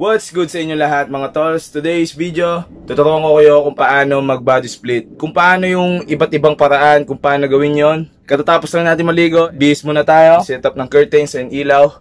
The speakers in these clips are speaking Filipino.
What's good sa inyo lahat mga tolls? Today's video, tuturuan ko kayo kung paano mag body split. Kung paano yung iba't ibang paraan, kung paano gawin yon. Katatapos lang natin maligo, bihis muna tayo. Set up ng curtains and ilaw.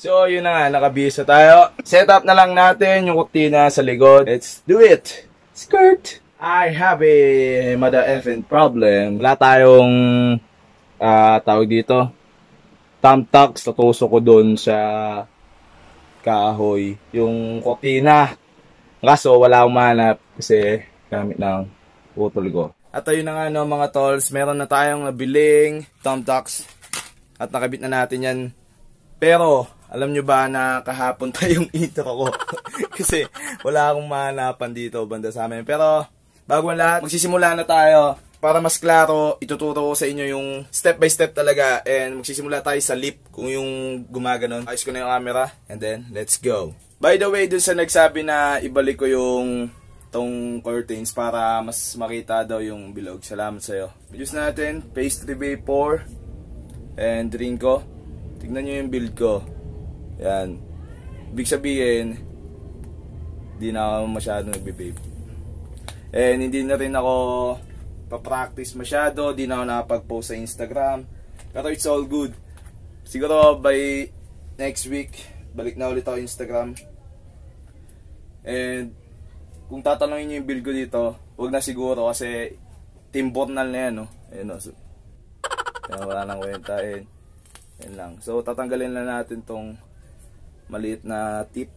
So, yun na nga, nakabihis na tayo. Set up na lang natin yung kutina sa likod. Let's do it! Skirt! I have a mother effing problem. Wala tayong ah tawag dito. Thumbtacks sa tuso ko doon sa kahoy. Yung kutina. Kaso wala akong mahanap kasi gamit ng putol ko. At ayun na nga no mga tolls, meron na tayong nabiling thumbtacks at nakabit na natin yan. Pero, alam nyo ba na kahapon pa yung intro ko? kasi wala akong mahanapan dito banda sa amin. Pero, bago ang lahat, magsisimula na tayo. Para mas klaro, ituturo ko sa inyo yung step by step talaga. And magsisimula tayo sa lip kung yung gumaganon. Ayos ko na yung camera. And then, let's go. By the way, dun sa nagsabi na ibalik ko yung tong curtains para mas makita daw yung bilog. Salamat sa'yo. Use natin, pastry vapor and drink ko. Tignan nyo yung build ko. Yan. Ibig sabihin, di na ako masyado nagbe-vape. And hindi na rin ako pa-practice masyado, di na ako nakapag-post sa Instagram. Pero it's all good. Siguro by next week, balik na ulit ako Instagram. And kung tatanungin niyo yung build ko dito, wag na siguro kasi team Bornal na yan, no? Ayun, no? So, yan, wala nang kwenta. And, yan lang. So, tatanggalin na natin tong maliit na tip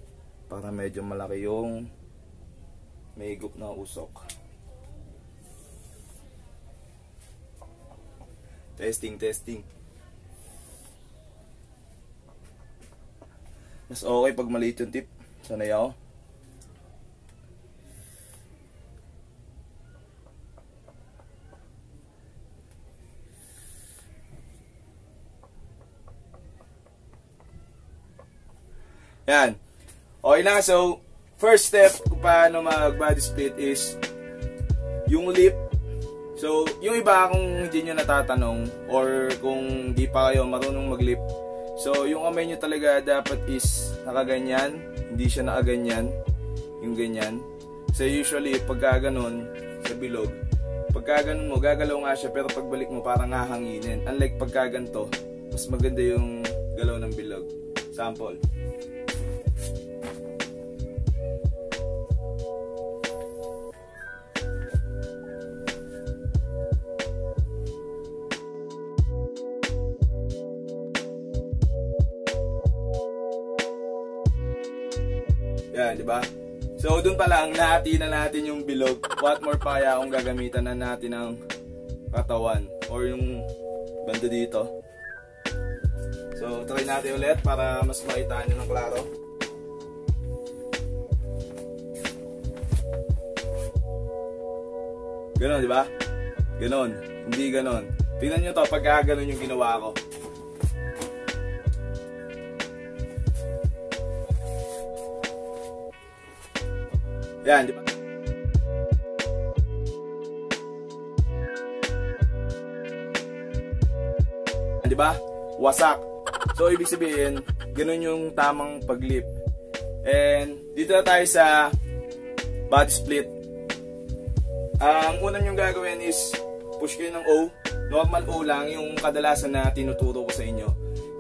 para medyo malaki yung may higop na usok. Testing, testing. Mas okay pag maliit yung tip. Sanay ako. Yan. Okay na. So, first step kung paano mag-body split is yung lip. So, yung iba kung hindi nyo natatanong or kung di pa kayo marunong mag-lip. So, yung kamay nyo talaga dapat is nakaganyan. Hindi siya nakaganyan. Yung ganyan. So, usually, pagka ganun, sa bilog, pagka ganun mo, gagalaw nga siya pero pagbalik mo parang hahanginin. Unlike pagka ganito, mas maganda yung galaw ng bilog. Sample. Di ba? So, dun pa lang, nahati na natin yung bilog. What more pa kaya kung gagamitan na natin ng katawan or yung banda dito. So, try natin ulit para mas makita nyo ng klaro. Ganon, di ba? Ganon. Hindi ganon. Tingnan nyo to, pagka ganon yung ginawa ko. Yan, di ba? Di ba? Wasak. So, ibig sabihin, ganun yung tamang paglip. And, dito na tayo sa body split. Ang unang yung gagawin is, push kayo ng O. Normal O lang, yung kadalasan na tinuturo ko sa inyo.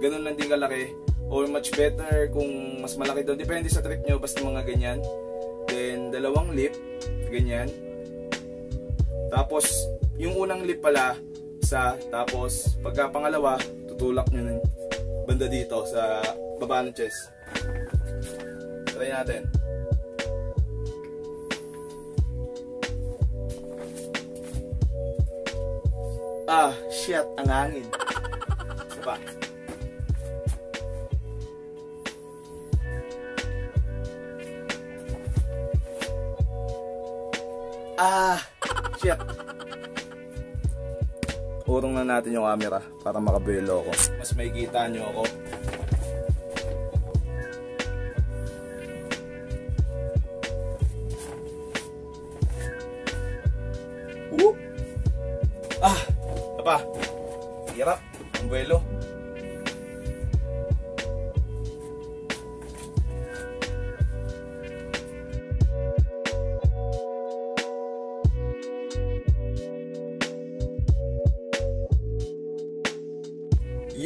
Ganun lang din kalaki. Or much better kung mas malaki doon. Depende sa trip nyo, basta mga ganyan. Dalawang lip. Ganyan. Tapos, yung unang lip pala, isa. Tapos, pagka pangalawa, tutulak nyo ng banda dito sa baba ng chest. Try natin. Ah, shit, ang hangin. Isa Ah, shit. Urong na natin yung camera para makabuelo ako. Mas may kita nyo ako.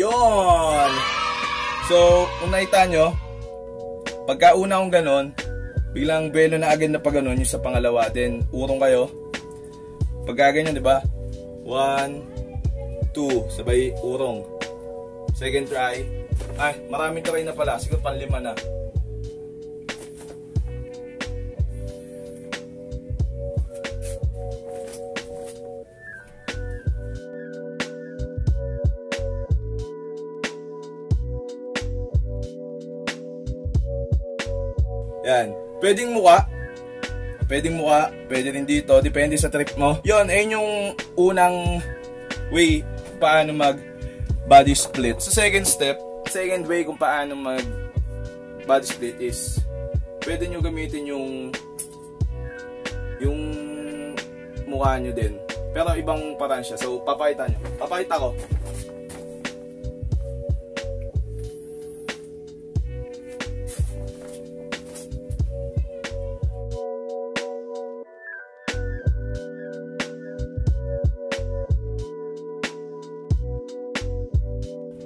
Yon. So, kung nakita nyo, pagka una kong ganon, biglang belo na agad na pa ganon yung sa pangalawa. Then, urong kayo. Pagka ganyan, di ba? One, two, sabay urong. Second try. Ay, maraming try na pala. Siguro panlima na. Yan. Pwedeng muka. Pwedeng muka. Pwede rin dito. Depende sa trip mo. Yon, ayun yung unang way paano mag body split. So second step, second way kung paano mag body split is pwede nyo gamitin yung yung mukha nyo din. Pero ibang paraan siya. So papakita nyo. Papakita ko.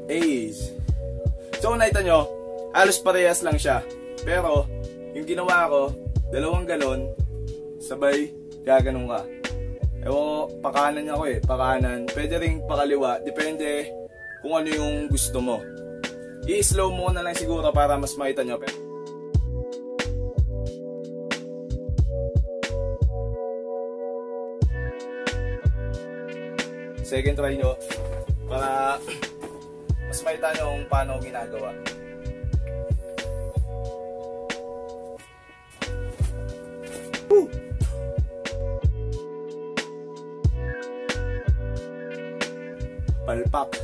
A's. So, nakita nyo, halos parehas lang siya. Pero, yung ginawa ko, dalawang galon, sabay, gaganon ka. Ewan pakanan ako eh, pakanan. Pwede rin pakaliwa, depende kung ano yung gusto mo. I-slow mo na lang siguro para mas makita nyo. Second try nyo, para makita nyo kung paano ginagawa. Woo! Palpak.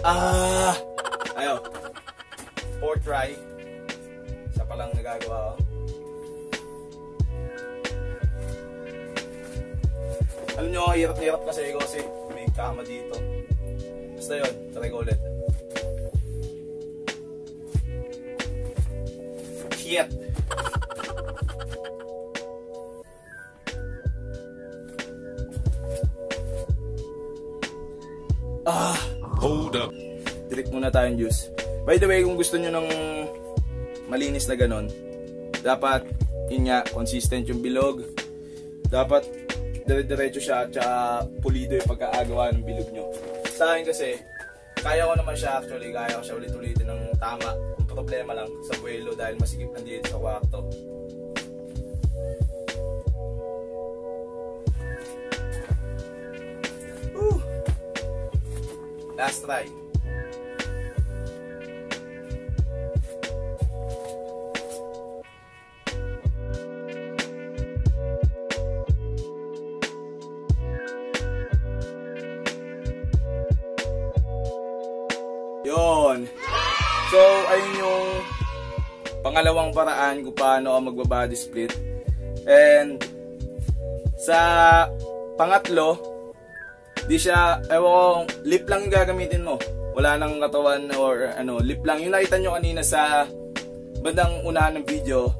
Ah! Ayo. Fourth try. Isa pa lang nagagawa ko. Alam nyo, hirap na hirap kasi kasi may kama dito. Basta yun, try ko ulit. Shit! Ah! Hold up. Direct muna tayong juice. By the way, kung gusto nyo ng malinis na ganon, dapat, yun nga, consistent yung bilog. Dapat, dire-diretso siya at pulido yung pagkaagawa ng bilog nyo. Sa akin kasi, kaya ko naman siya actually, kaya ko siya ulit-ulitin ng tama. Ang problema lang sa buwelo dahil masikip nandito sa kwarto. Last try. Pangalawang paraan kung paano ako magbabody split. And sa pangatlo, di siya, ewan ko, lip lang yung gagamitin mo. Wala nang katawan or ano, lip lang. Yung nakita nyo kanina sa bandang unahan ng video,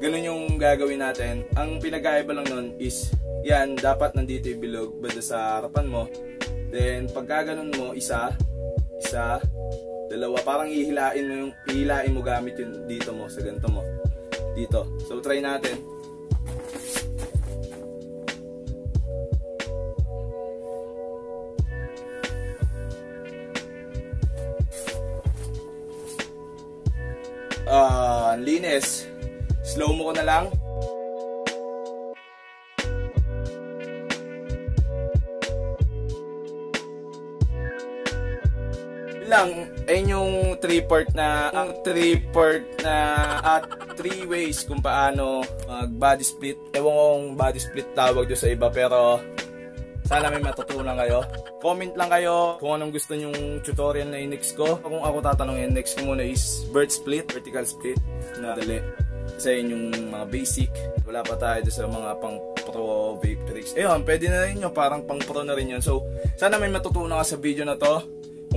ganun yung gagawin natin. Ang pinagkaiba lang nun is, yan, dapat nandito yung bilog, banda sa harapan mo. Then, pagka ganun mo, isa, isa, dalawa, parang ihilain mo yung, ihilain mo gamit yung dito mo, sa ganito mo. Dito. So, try natin. Ah, ang linis. Slow mo ko na lang. Lang, ayun yung three part na, ang three part na, at three ways kung paano mag body split. Ewan ko kung body split tawag doon sa iba, pero Sana may matutunan kayo. Comment lang kayo kung anong gusto nyong tutorial na i-next ko. Kung ako tatanungin, next ko muna is bird split, vertical split. Nadali. Kasi yun yung mga basic. Wala pa tayo sa mga pang pro vape tricks. Ayun, pwede na rin yun. Parang pang pro na rin yun. So, sana may matutunan ka sa video na to.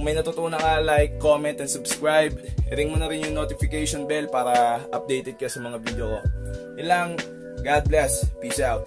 May natutunan ka, like, comment, and subscribe. I-ring mo na rin yung notification bell para updated ka sa mga video ko. Yun lang. God bless. Peace out.